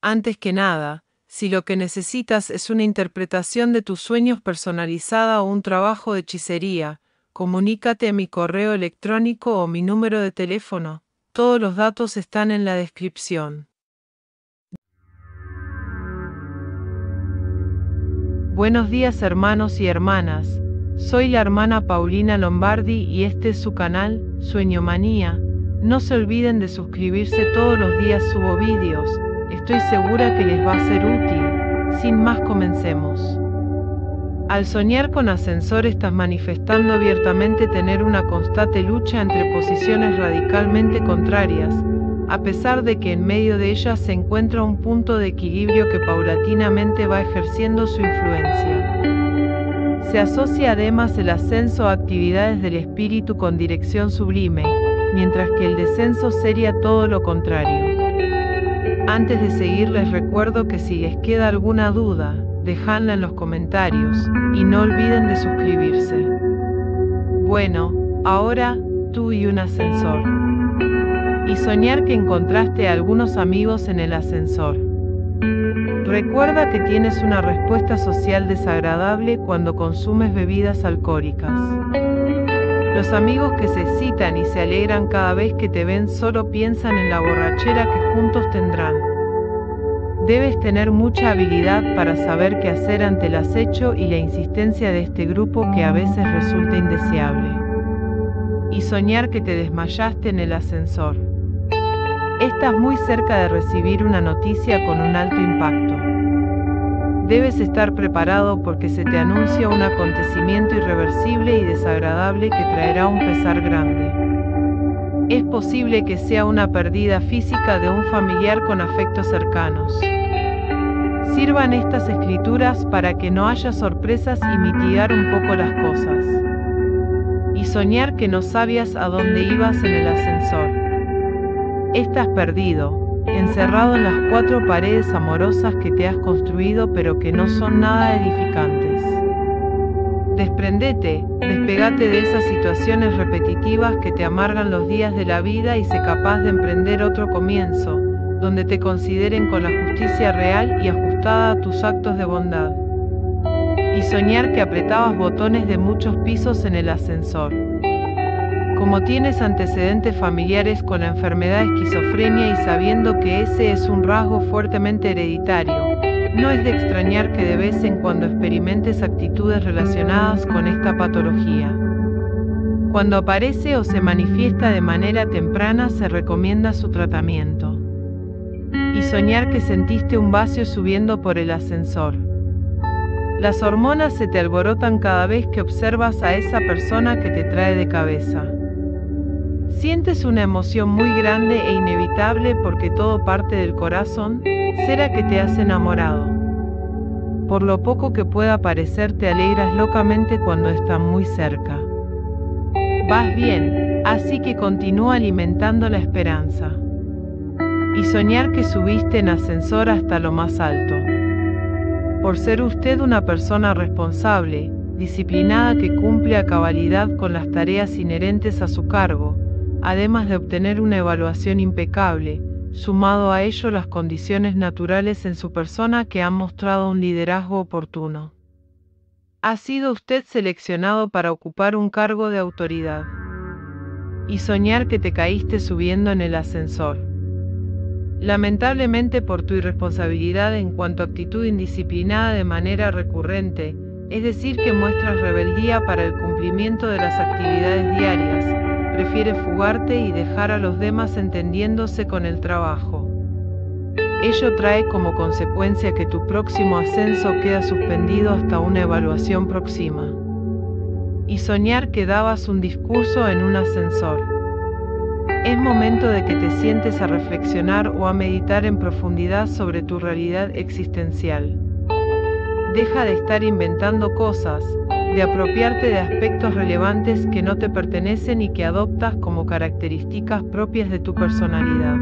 Antes que nada, si lo que necesitas es una interpretación de tus sueños personalizada o un trabajo de hechicería, comunícate a mi correo electrónico o mi número de teléfono. Todos los datos están en la descripción. Buenos días hermanos y hermanas. Soy la hermana Paulina Lombardi y este es su canal, Sueño Manía. No se olviden de suscribirse todos los días subo vídeos. Estoy segura que les va a ser útil. Sin más comencemos. Al soñar con ascensor estás manifestando abiertamente tener una constante lucha entre posiciones radicalmente contrarias, a pesar de que en medio de ellas se encuentra un punto de equilibrio que paulatinamente va ejerciendo su influencia. Se asocia además el ascenso a actividades del espíritu con dirección sublime, mientras que el descenso sería todo lo contrario. Antes de seguir les recuerdo que si les queda alguna duda, dejadla en los comentarios y no olviden de suscribirse. Bueno, ahora tú y un ascensor y soñar que encontraste a algunos amigos en el ascensor. Recuerda que tienes una respuesta social desagradable cuando consumes bebidas alcohólicas. Los amigos que se excitan y se alegran cada vez que te ven solo piensan en la borrachera que juntos tendrán. Debes tener mucha habilidad para saber qué hacer ante el acecho y la insistencia de este grupo que a veces resulta indeseable. Y soñar que te desmayaste en el ascensor. Estás muy cerca de recibir una noticia con un alto impacto. Debes estar preparado porque se te anuncia un acontecimiento irreversible y desagradable que traerá un pesar grande. Es posible que sea una pérdida física de un familiar con afectos cercanos. Sirvan estas escrituras para que no haya sorpresas y mitigar un poco las cosas. Y soñar que no sabías a dónde ibas en el ascensor. Estás perdido, encerrado en las cuatro paredes amorosas que te has construido pero que no son nada edificantes. Desprendete, despegate de esas situaciones repetitivas que te amargan los días de la vida y sé capaz de emprender otro comienzo, donde te consideren con la justicia real y ajustada a tus actos de bondad. Y soñar que apretabas botones de muchos pisos en el ascensor como tienes antecedentes familiares con la enfermedad esquizofrenia y sabiendo que ese es un rasgo fuertemente hereditario, no es de extrañar que de vez en cuando experimentes actitudes relacionadas con esta patología. Cuando aparece o se manifiesta de manera temprana se recomienda su tratamiento. Y soñar que sentiste un vacío subiendo por el ascensor. Las hormonas se te alborotan cada vez que observas a esa persona que te trae de cabeza. Sientes una emoción muy grande e inevitable porque todo parte del corazón, será que te has enamorado. Por lo poco que pueda parecer, te alegras locamente cuando está muy cerca. Vas bien, así que continúa alimentando la esperanza. Y soñar que subiste en ascensor hasta lo más alto. Por ser usted una persona responsable, disciplinada que cumple a cabalidad con las tareas inherentes a su cargo, además de obtener una evaluación impecable, sumado a ello las condiciones naturales en su persona que han mostrado un liderazgo oportuno. Ha sido usted seleccionado para ocupar un cargo de autoridad. Y soñar que te caíste subiendo en el ascensor. Lamentablemente por tu irresponsabilidad en cuanto a actitud indisciplinada de manera recurrente, es decir, que muestras rebeldía para el cumplimiento de las actividades diarias, prefiere fugarte y dejar a los demás entendiéndose con el trabajo. Ello trae como consecuencia que tu próximo ascenso queda suspendido hasta una evaluación próxima. Y soñar que dabas un discurso en un ascensor. Es momento de que te sientes a reflexionar o a meditar en profundidad sobre tu realidad existencial. Deja de estar inventando cosas, de apropiarte de aspectos relevantes que no te pertenecen y que adoptas como características propias de tu personalidad.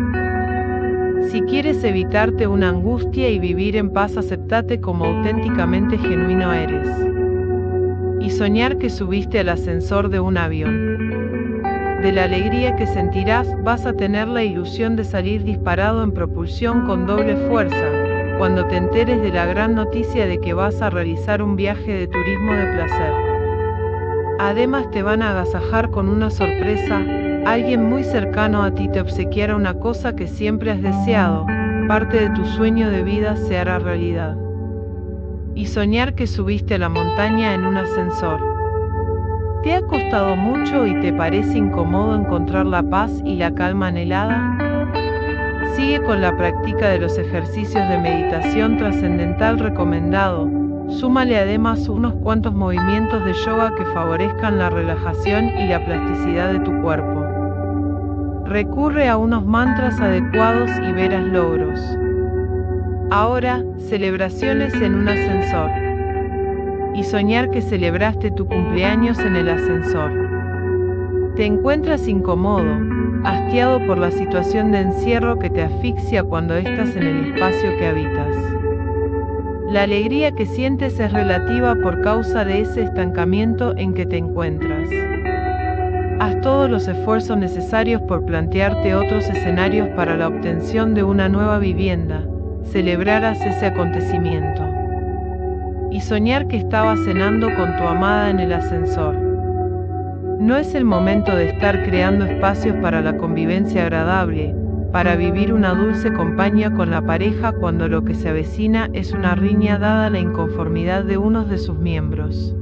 Si quieres evitarte una angustia y vivir en paz, aceptate como auténticamente genuino eres. y soñar que subiste al ascensor de un avión. De la alegría que sentirás vas a tener la ilusión de salir disparado en propulsión con doble fuerza, cuando te enteres de la gran noticia de que vas a realizar un viaje de turismo de placer. Además te van a agasajar con una sorpresa, alguien muy cercano a ti te obsequiará una cosa que siempre has deseado, parte de tu sueño de vida se hará realidad. Y soñar que subiste a la montaña en un ascensor. ¿Te ha costado mucho y te parece incómodo encontrar la paz y la calma anhelada? Sigue con la práctica de los ejercicios de meditación trascendental recomendado. Súmale además unos cuantos movimientos de yoga que favorezcan la relajación y la plasticidad de tu cuerpo. Recurre a unos mantras adecuados y verás logros. Ahora, celebraciones en un ascensor. Y soñar que celebraste tu cumpleaños en el ascensor. Te encuentras incómodo, hastiado por la situación de encierro que te asfixia cuando estás en el espacio que habitas. La alegría que sientes es relativa por causa de ese estancamiento en que te encuentras. Haz todos los esfuerzos necesarios por plantearte otros escenarios para la obtención de una nueva vivienda, celebrarás ese acontecimiento. Y soñar que estabas cenando con tu amada en el ascensor. No es el momento de estar creando espacios para la convivencia agradable, para vivir una dulce compañía con la pareja cuando lo que se avecina es una riña dada la inconformidad de uno de sus miembros.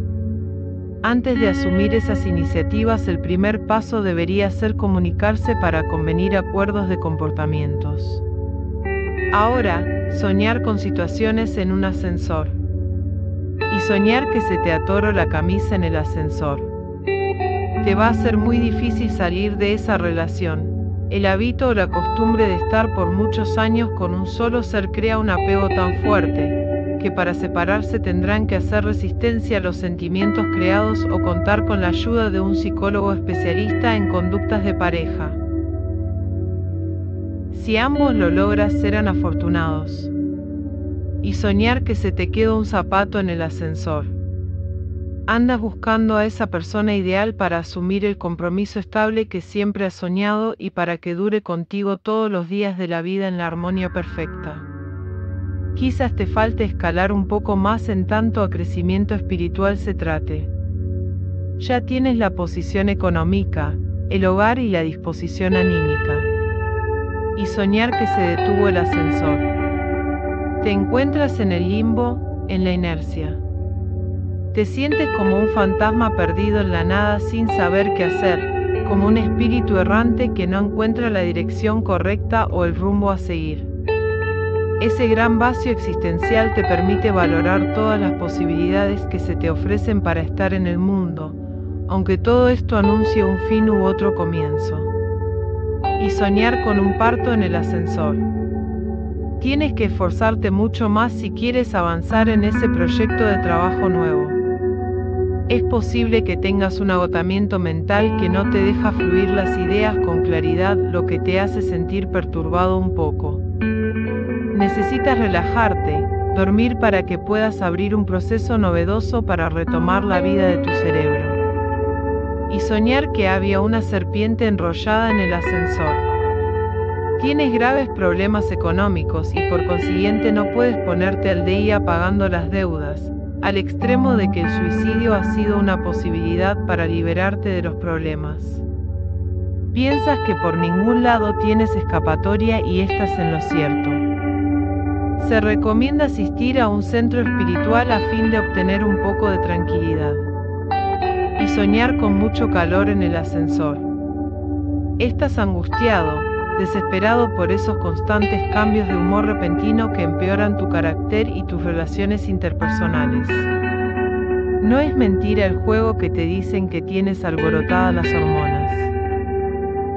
Antes de asumir esas iniciativas, el primer paso debería ser comunicarse para convenir acuerdos de comportamientos. Ahora, soñar con situaciones en un ascensor. Y soñar que se te atoró la camisa en el ascensor. Te va a ser muy difícil salir de esa relación. El hábito o la costumbre de estar por muchos años con un solo ser crea un apego tan fuerte, que para separarse tendrán que hacer resistencia a los sentimientos creados o contar con la ayuda de un psicólogo especialista en conductas de pareja. Si ambos lo logras serán afortunados. Y soñar que se te queda un zapato en el ascensor. Andas buscando a esa persona ideal para asumir el compromiso estable que siempre has soñado y para que dure contigo todos los días de la vida en la armonía perfecta. Quizás te falte escalar un poco más en tanto a crecimiento espiritual se trate. Ya tienes la posición económica, el hogar y la disposición anímica. Y soñar que se detuvo el ascensor. Te encuentras en el limbo, en la inercia. Te sientes como un fantasma perdido en la nada sin saber qué hacer, como un espíritu errante que no encuentra la dirección correcta o el rumbo a seguir. Ese gran vacío existencial te permite valorar todas las posibilidades que se te ofrecen para estar en el mundo, aunque todo esto anuncie un fin u otro comienzo. Y soñar con un parto en el ascensor. Tienes que esforzarte mucho más si quieres avanzar en ese proyecto de trabajo nuevo. Es posible que tengas un agotamiento mental que no te deja fluir las ideas con claridad, lo que te hace sentir perturbado un poco. Necesitas relajarte, dormir para que puedas abrir un proceso novedoso para retomar la vida de tu cerebro. Y soñar que había una serpiente enrollada en el ascensor. Tienes graves problemas económicos y por consiguiente no puedes ponerte al día pagando las deudas, al extremo de que el suicidio ha sido una posibilidad para liberarte de los problemas. Piensas que por ningún lado tienes escapatoria y estás en lo cierto. Se recomienda asistir a un centro espiritual a fin de obtener un poco de tranquilidad. Y soñar con mucho calor en el ascensor. Estás angustiado, desesperado por esos constantes cambios de humor repentino que empeoran tu carácter y tus relaciones interpersonales. No es mentira el juego que te dicen que tienes alborotadas las hormonas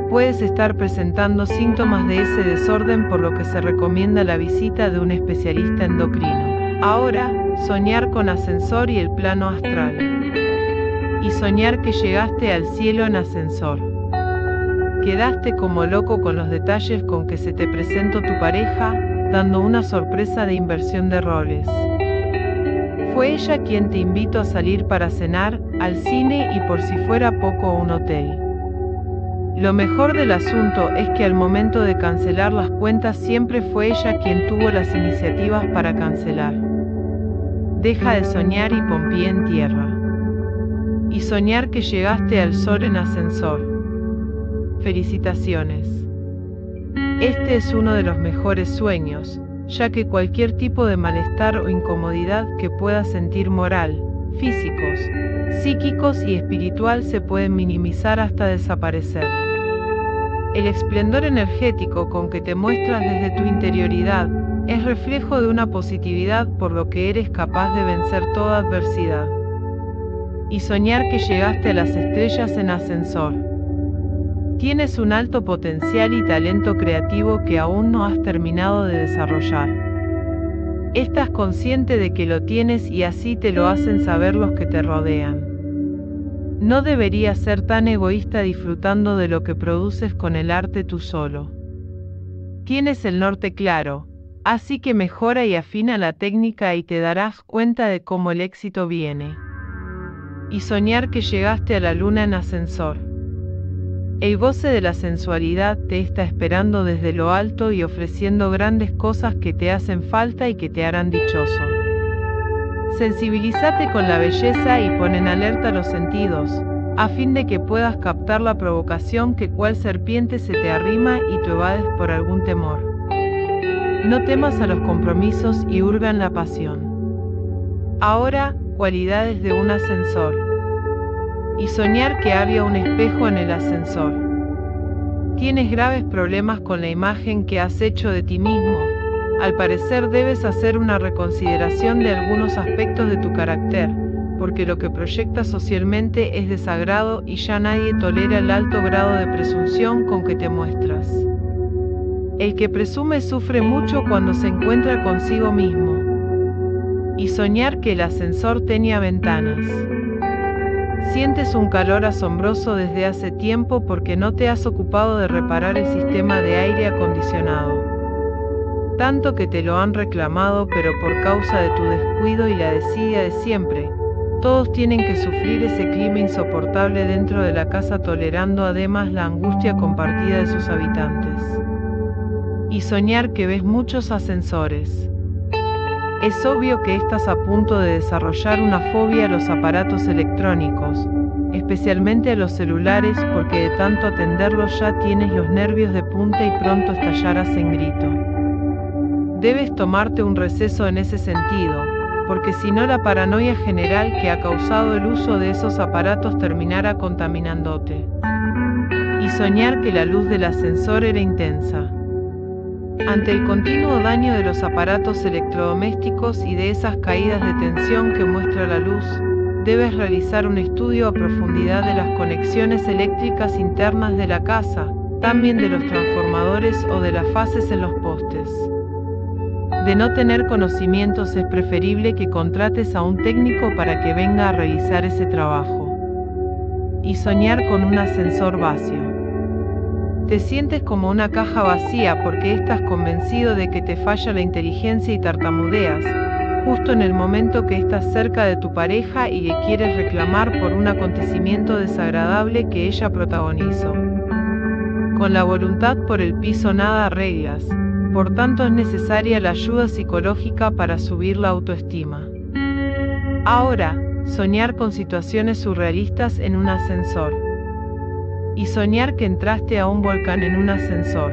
puedes estar presentando síntomas de ese desorden por lo que se recomienda la visita de un especialista endocrino. Ahora, soñar con ascensor y el plano astral. Y soñar que llegaste al cielo en ascensor. Quedaste como loco con los detalles con que se te presentó tu pareja, dando una sorpresa de inversión de roles. Fue ella quien te invitó a salir para cenar, al cine y por si fuera poco un hotel. Lo mejor del asunto es que al momento de cancelar las cuentas siempre fue ella quien tuvo las iniciativas para cancelar. Deja de soñar y pon pie en tierra. Y soñar que llegaste al sol en ascensor. Felicitaciones. Este es uno de los mejores sueños, ya que cualquier tipo de malestar o incomodidad que puedas sentir moral, físicos, psíquicos y espiritual se pueden minimizar hasta desaparecer. El esplendor energético con que te muestras desde tu interioridad es reflejo de una positividad por lo que eres capaz de vencer toda adversidad. Y soñar que llegaste a las estrellas en ascensor. Tienes un alto potencial y talento creativo que aún no has terminado de desarrollar. Estás consciente de que lo tienes y así te lo hacen saber los que te rodean. No deberías ser tan egoísta disfrutando de lo que produces con el arte tú solo. Tienes el norte claro, así que mejora y afina la técnica y te darás cuenta de cómo el éxito viene. Y soñar que llegaste a la luna en ascensor. El goce de la sensualidad te está esperando desde lo alto y ofreciendo grandes cosas que te hacen falta y que te harán dichoso. Sensibilízate con la belleza y pon en alerta los sentidos, a fin de que puedas captar la provocación que cual serpiente se te arrima y tú evades por algún temor. No temas a los compromisos y hurga en la pasión. Ahora, cualidades de un ascensor. Y soñar que había un espejo en el ascensor. Tienes graves problemas con la imagen que has hecho de ti mismo al parecer debes hacer una reconsideración de algunos aspectos de tu carácter, porque lo que proyectas socialmente es desagrado y ya nadie tolera el alto grado de presunción con que te muestras. El que presume sufre mucho cuando se encuentra consigo mismo. Y soñar que el ascensor tenía ventanas. Sientes un calor asombroso desde hace tiempo porque no te has ocupado de reparar el sistema de aire acondicionado tanto que te lo han reclamado, pero por causa de tu descuido y la desidia de siempre, todos tienen que sufrir ese clima insoportable dentro de la casa tolerando además la angustia compartida de sus habitantes. Y soñar que ves muchos ascensores. Es obvio que estás a punto de desarrollar una fobia a los aparatos electrónicos, especialmente a los celulares porque de tanto atenderlos ya tienes los nervios de punta y pronto estallarás en grito. Debes tomarte un receso en ese sentido, porque si no la paranoia general que ha causado el uso de esos aparatos terminará contaminándote. Y soñar que la luz del ascensor era intensa. Ante el continuo daño de los aparatos electrodomésticos y de esas caídas de tensión que muestra la luz, debes realizar un estudio a profundidad de las conexiones eléctricas internas de la casa, también de los transformadores o de las fases en los postes. De no tener conocimientos es preferible que contrates a un técnico para que venga a realizar ese trabajo. Y soñar con un ascensor vacío. Te sientes como una caja vacía porque estás convencido de que te falla la inteligencia y tartamudeas, justo en el momento que estás cerca de tu pareja y que quieres reclamar por un acontecimiento desagradable que ella protagonizó. Con la voluntad por el piso nada arreglas, por tanto es necesaria la ayuda psicológica para subir la autoestima. Ahora, soñar con situaciones surrealistas en un ascensor. Y soñar que entraste a un volcán en un ascensor.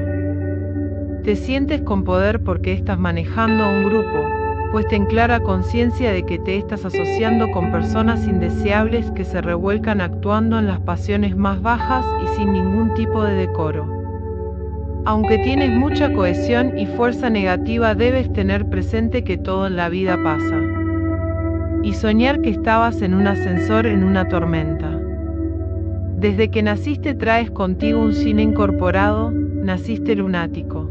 Te sientes con poder porque estás manejando a un grupo, pues ten clara conciencia de que te estás asociando con personas indeseables que se revuelcan actuando en las pasiones más bajas y sin ningún tipo de decoro. Aunque tienes mucha cohesión y fuerza negativa, debes tener presente que todo en la vida pasa. Y soñar que estabas en un ascensor en una tormenta. Desde que naciste traes contigo un cine incorporado, naciste lunático.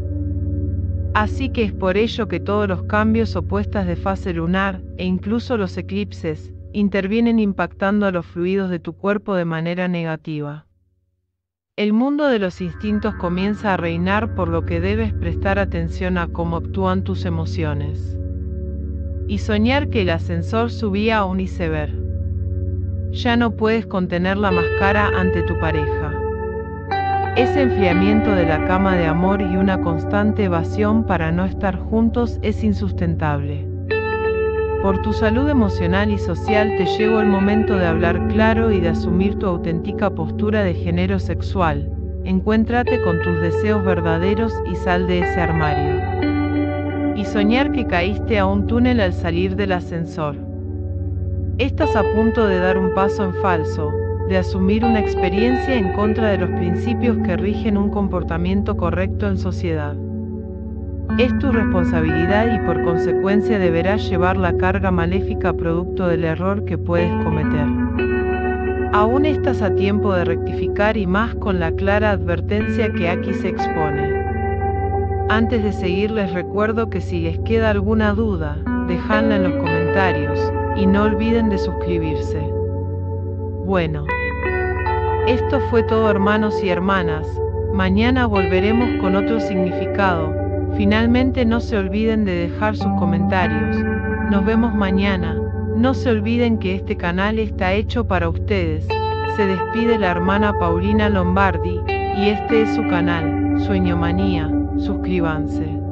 Así que es por ello que todos los cambios opuestas de fase lunar, e incluso los eclipses, intervienen impactando a los fluidos de tu cuerpo de manera negativa. El mundo de los instintos comienza a reinar por lo que debes prestar atención a cómo actúan tus emociones. y soñar que el ascensor subía a un iceberg. Ya no puedes contener la máscara ante tu pareja. Ese enfriamiento de la cama de amor y una constante evasión para no estar juntos es insustentable. Por tu salud emocional y social te llegó el momento de hablar claro y de asumir tu auténtica postura de género sexual. Encuéntrate con tus deseos verdaderos y sal de ese armario. Y soñar que caíste a un túnel al salir del ascensor. Estás a punto de dar un paso en falso, de asumir una experiencia en contra de los principios que rigen un comportamiento correcto en sociedad. Es tu responsabilidad y por consecuencia deberás llevar la carga maléfica producto del error que puedes cometer. Aún estás a tiempo de rectificar y más con la clara advertencia que aquí se expone. Antes de seguir les recuerdo que si les queda alguna duda, dejadla en los comentarios y no olviden de suscribirse. Bueno, esto fue todo hermanos y hermanas, mañana volveremos con otro significado Finalmente no se olviden de dejar sus comentarios. Nos vemos mañana. No se olviden que este canal está hecho para ustedes. Se despide la hermana Paulina Lombardi y este es su canal, Sueño Manía. Suscríbanse.